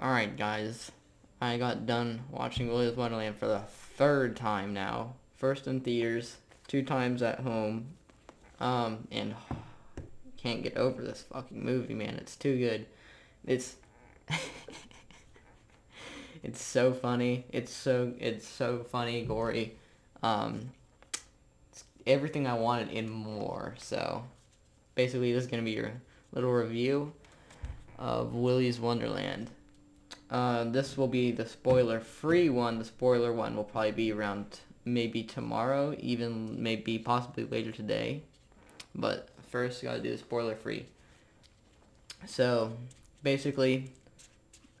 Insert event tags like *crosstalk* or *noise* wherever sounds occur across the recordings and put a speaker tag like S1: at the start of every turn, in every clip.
S1: Alright, guys. I got done watching Willy's Wonderland for the third time now. First in theaters, two times at home. Um, and *sighs* can't get over this fucking movie, man. It's too good. It's *laughs* it's so funny. It's so it's so funny, gory. Um, it's everything I wanted and more. So, basically, this is gonna be your little review of Willy's Wonderland. Uh, this will be the spoiler-free one. The spoiler one will probably be around maybe tomorrow, even maybe possibly later today. But first, gotta do the spoiler-free. So, basically,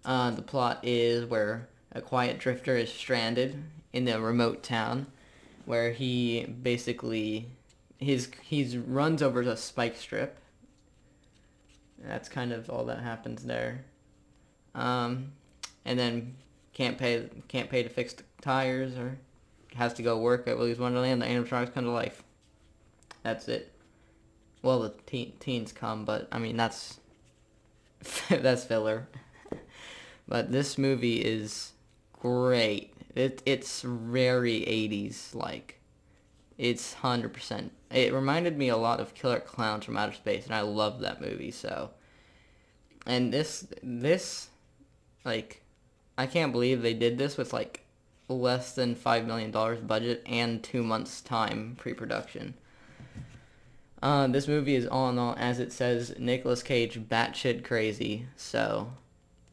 S1: uh, the plot is where a quiet drifter is stranded in a remote town, where he basically his he's runs over a spike strip. That's kind of all that happens there. Um, and then can't pay can't pay to fix the tires or has to go work at Willy's Wonderland. The animatronics come to life. That's it. Well, the teen, teens come, but I mean that's *laughs* that's filler. *laughs* but this movie is great. It it's very 80s like. It's 100%. It reminded me a lot of Killer Clowns from Outer Space and I love that movie, so and this this like I can't believe they did this with like less than 5 million dollars budget and 2 months time pre-production. Uh, this movie is all in all, as it says, Nicolas Cage batshit crazy. So,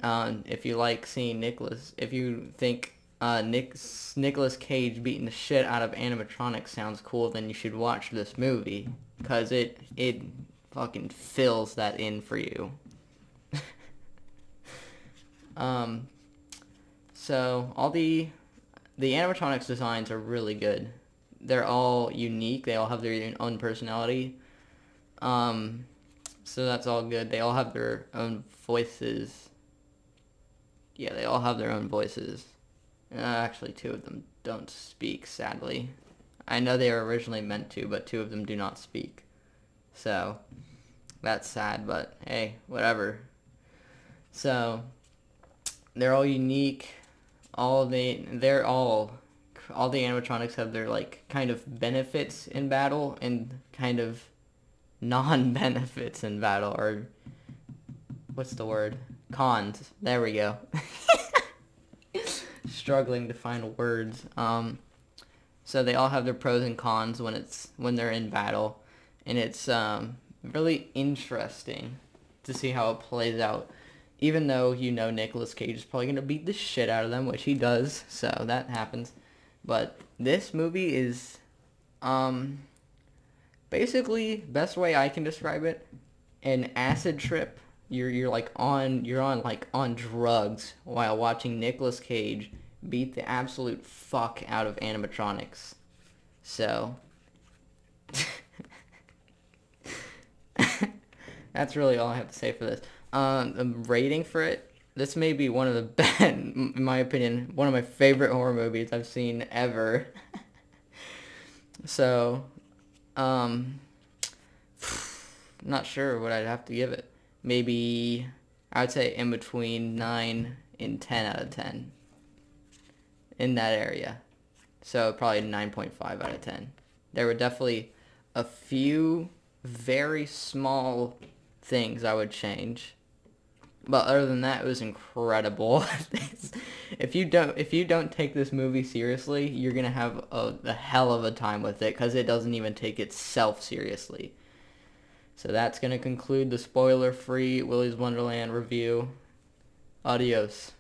S1: uh, if you like seeing Nicolas, if you think uh, Nicolas Cage beating the shit out of animatronics sounds cool, then you should watch this movie. Because it, it fucking fills that in for you. *laughs* um, so, all the, the animatronics designs are really good. They're all unique. They all have their own personality. Um, so that's all good. They all have their own voices. Yeah, they all have their own voices. Uh, actually, two of them don't speak, sadly. I know they were originally meant to, but two of them do not speak. So, that's sad, but hey, whatever. So, they're all unique. All they, they're all, all the animatronics have their, like, kind of benefits in battle and kind of non-benefits in battle or what's the word? Cons. There we go. *laughs* Struggling to find words. Um so they all have their pros and cons when it's when they're in battle. And it's um really interesting to see how it plays out even though you know Nicolas Cage is probably going to beat the shit out of them which he does so that happens but this movie is um basically best way I can describe it, an acid trip. You're you're like on you're on like on drugs while watching Nicolas Cage beat the absolute fuck out of animatronics. So *laughs* that's really all I have to say for this. Um, rating for it. This may be one of the *laughs* best, in my opinion, one of my favorite horror movies I've seen ever. *laughs* so um, *sighs* not sure what I'd have to give it. Maybe I would say in between 9 and 10 out of 10. In that area. So probably 9.5 out of 10. There were definitely a few very small things I would change. But other than that, it was incredible. *laughs* if you don't if you don't take this movie seriously, you're gonna have a, hell of a time with it because it doesn't even take itself seriously. So that's gonna conclude the spoiler-free Willy's Wonderland review. Adios.